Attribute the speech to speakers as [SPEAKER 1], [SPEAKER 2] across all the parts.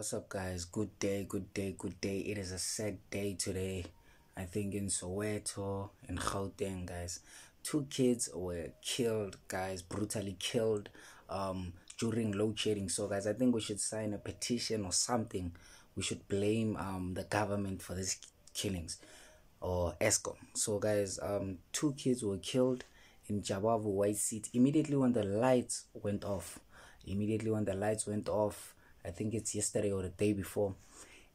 [SPEAKER 1] What's up, guys? Good day, good day, good day. It is a sad day today. I think in Soweto, in Gauteng, guys. Two kids were killed, guys, brutally killed um, during load shedding. So, guys, I think we should sign a petition or something. We should blame um, the government for these killings or Eskom. So, guys, um, two kids were killed in Jabavu White City immediately when the lights went off. Immediately when the lights went off, I think it's yesterday or the day before,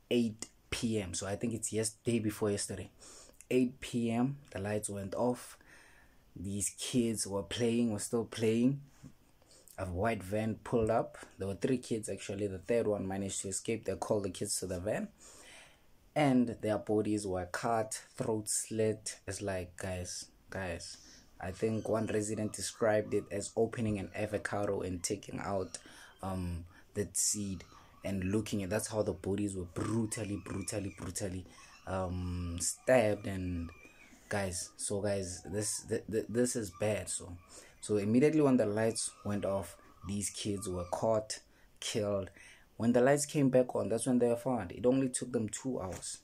[SPEAKER 1] 8 p.m. So I think it's yes day before yesterday, 8 p.m. The lights went off. These kids were playing, were still playing. A white van pulled up. There were three kids actually. The third one managed to escape. They called the kids to the van, and their bodies were cut, throat slit. It's like guys, guys. I think one resident described it as opening an avocado and taking out um that seed and looking at that's how the bodies were brutally brutally brutally um stabbed and guys so guys this th- th- this is bad so. So immediately when the lights went off these kids were caught killed. When the lights came back on that's when they were found. It only took them two hours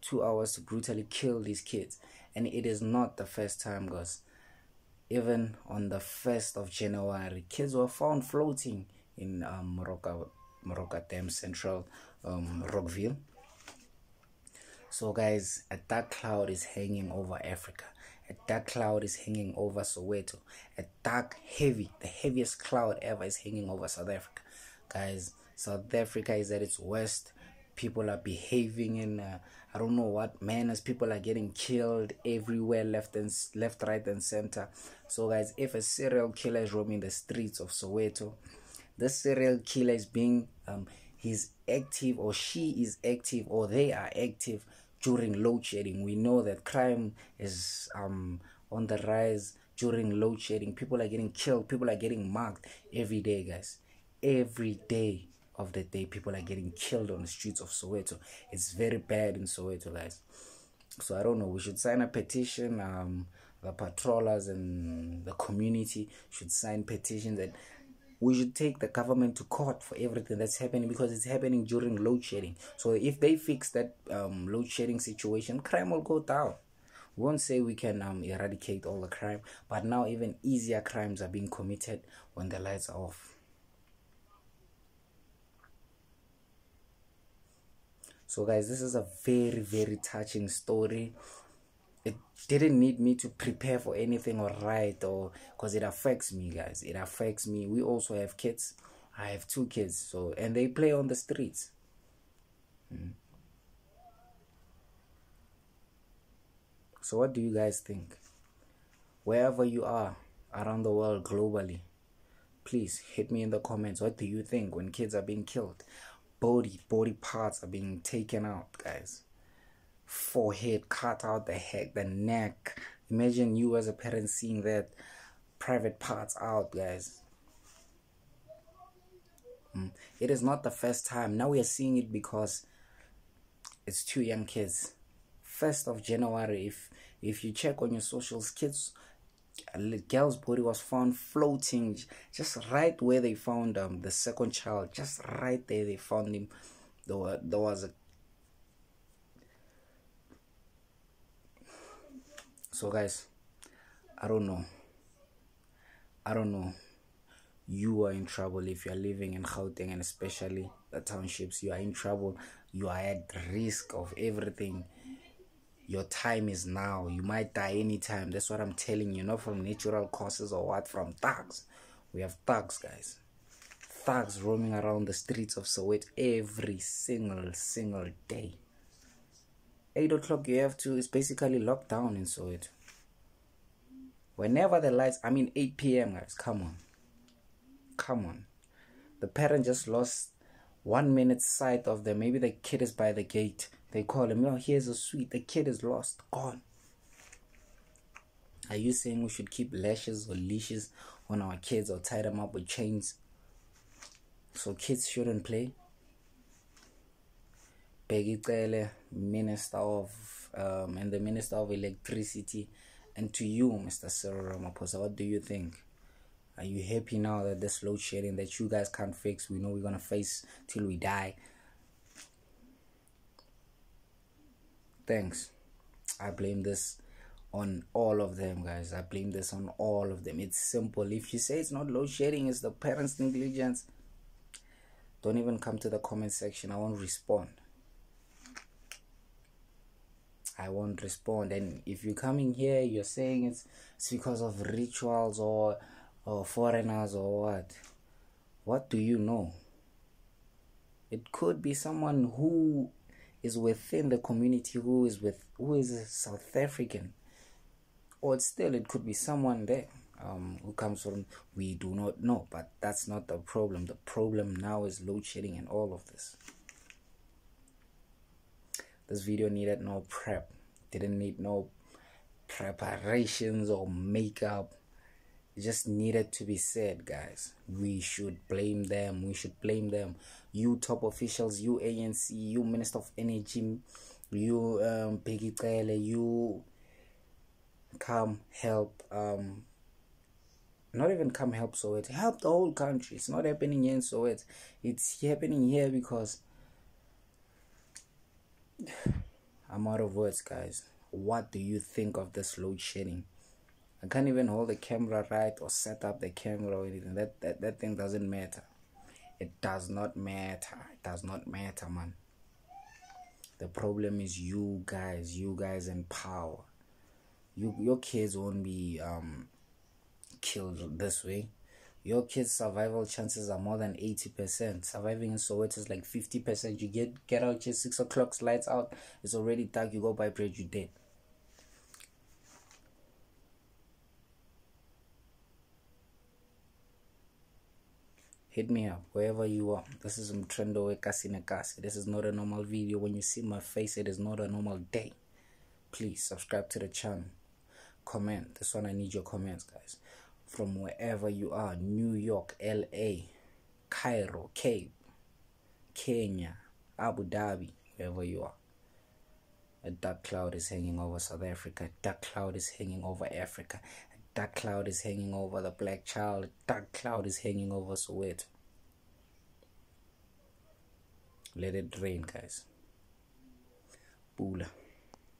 [SPEAKER 1] two hours to brutally kill these kids. And it is not the first time guys. Even on the 1st of january kids were found floating in um, Morocco, Moroka Dam Central, um, Rockville. So, guys, a dark cloud is hanging over Africa. A dark cloud is hanging over Soweto. A dark, heavy, the heaviest cloud ever is hanging over South Africa. Guys, South Africa is at its worst. People are behaving in, uh, I don't know what manners. People are getting killed everywhere, left and left, right, and center. So, guys, if a serial killer is roaming the streets of Soweto, this serial killer is being um, he's active or she is active or they are active during load shedding. We know that crime is um, on the rise during load shedding. People are getting killed. People are getting marked every day, guys. Every day of the day, people are getting killed on the streets of Soweto. It's very bad in Soweto, guys. So I don't know. We should sign a petition. Um, the patrollers and the community should sign petitions that we should take the government to court for everything that's happening because it's happening during load shedding. So if they fix that um, load shedding situation, crime will go down. We won't say we can um, eradicate all the crime, but now even easier crimes are being committed when the lights are off. So, guys, this is a very, very touching story it didn't need me to prepare for anything or write or because it affects me guys. It affects me. We also have kids. I have two kids so and they play on the streets. Mm. so what do you guys think? Wherever you are around the world globally please hit me in the comments. What do you think when kids are being killed? Body body parts are being taken out guys forehead cut out the head the neck. Imagine you as a parent seeing that private parts out guys. Mm. it is not the first time. Now we are seeing it because it's two young kids. First of january if if you check on your socials kids a girl's body was found floating just right where they found um the second child. Just right there they found him. There, were, there was a so guys i don't know. I don't know. You are in trouble if you are living in Gauteng and especially the townships. You are in trouble. You are at risk of everything. Your time is now. You might die anytime. That's what i'm telling you. Not from natural causes or what from thugs. We have thugs guys. Thugs roaming around the streets of Soweto every single single day 8 o'clock you have to it's basically locked down in Soweto. Whenever the lights I mean 8 p.m. guys come on. Come on. The parent just lost one minute sight of them maybe the kid is by the gate. They call him oh here's a sweet the kid is lost gone. Are you saying we should keep lashes or leashes on our kids or tie them up with chains so kids shouldn't play Bheki Cele, Minister of um, and the Minister of Electricity, and to you, Mr. Cyril Ramaphosa, what do you think? Are you happy now that this load shedding that you guys can't fix, we know we're gonna face till we die? Thanks. I blame this on all of them, guys. I blame this on all of them. It's simple. If you say it's not load shedding, it's the parents' negligence. Don't even come to the comment section. I won't respond. I won't respond. And if you're coming here, you're saying it's it's because of rituals or or foreigners or what. What do you know? It could be someone who is within the community who is with who is South African. Or still it could be someone there um, who comes from we do not know, but that's not the problem. The problem now is load shedding and all of this. This video needed no prep. Didn't need no preparations or makeup. It just needed to be said, guys. We should blame them. We should blame them. You top officials, you ANC, you Minister of Energy, you um Bheki you come help um not even come help Soweto, help the whole country. It's not happening here in Soweto. It's happening here because I'm out of words, guys. What do you think of this load shedding? I can't even hold the camera right or set up the camera or anything. That, that, that thing doesn't matter. It does not matter. It does not matter, man. The problem is you guys, you guys in power. You your kids won't be um killed this way. Your kids' survival chances are more than 80%. Surviving in Soweto is like 50%. You get get out here, 6 o'clock, lights out, it's already dark, you go buy bread, you dead. hit me up wherever you are. This is Mtrendo Kasi. This is not a normal video. When you see my face it is not a normal day. Please subscribe to the channel. Comment. This one I need your comments guys from wherever you are New York LA Cairo Cape Kenya Abu Dhabi wherever you are a dark cloud is hanging over South Africa. A dark cloud is hanging over Africa. A dark cloud is hanging over the black child. A dark cloud is hanging over Soweto. Let it rain, guys. Pula.